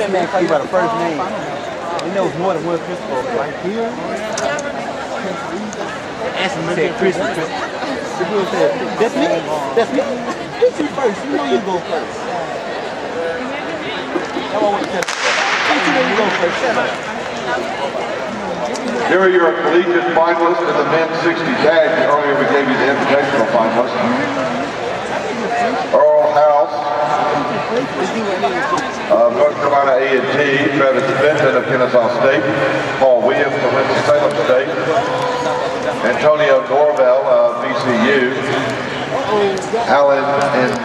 That man call you by the first name? He knows more than one Christopher, right? Here? Him, said Christmas. The dude said, that's me? That's me? Hit you first. You know you go first. Want to tell you. Here are your collegiate finalists in the men's 60 tag. Earlier we gave you the invitational finalists. Uh, North Carolina A&T, Travis Benton of Kennesaw State, Paul Williams of Winston-Salem State, Antonio Norvell of VCU, Alan and